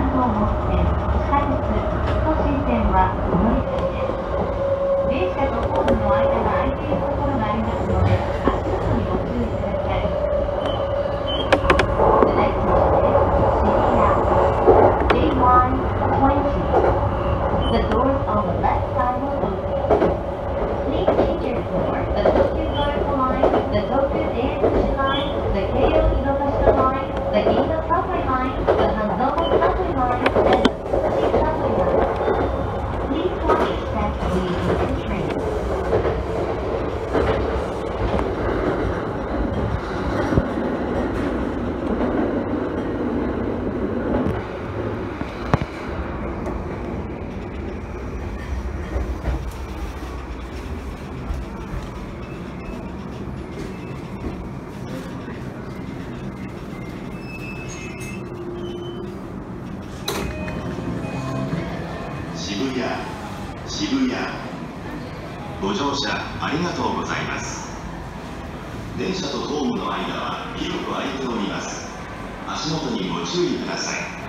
鉄関東本線、地下鉄都心線はお乗り換えです。電車とホームの間が空いているところがありますので、渋谷。ご乗車ありがとうございます。電車とホームの間は広く空いております。足元にご注意ください。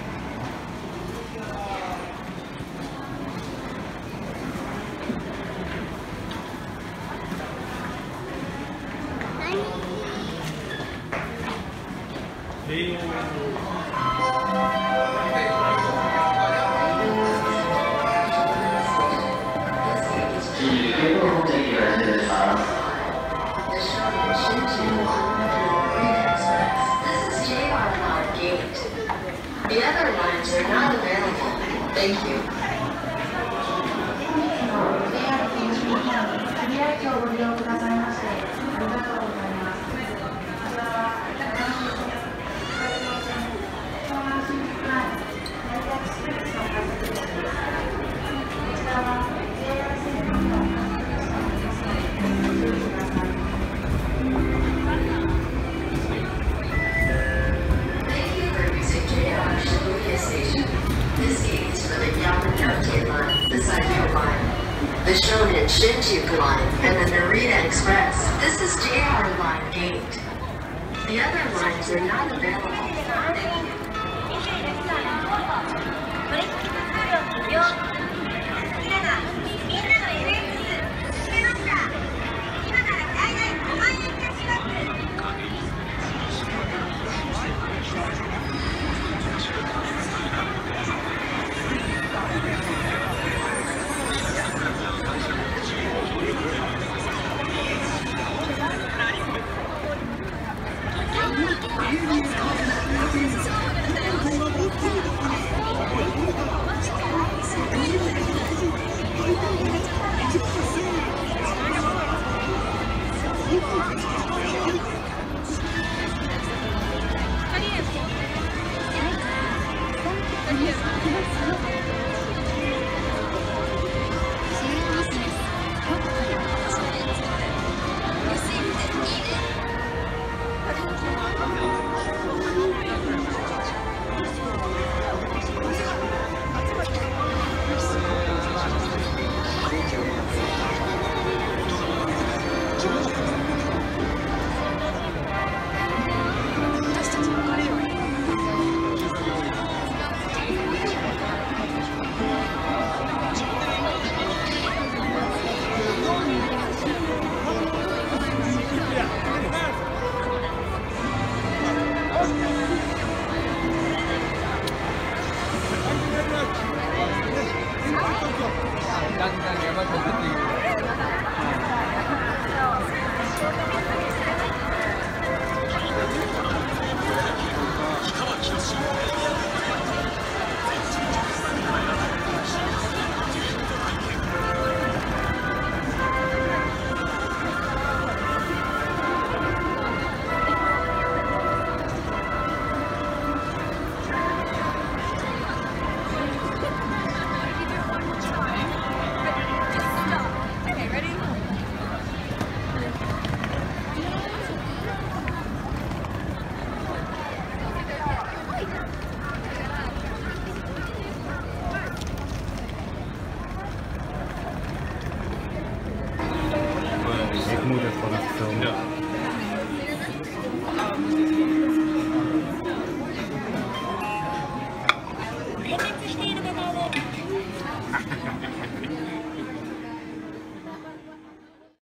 This is They're not available. Thank you. The Shonan Shinjuku Line, and the Narita Express. This is JR Line 8. The other lines are not available. Thank you. いくぞ!刚刚你要不要 No.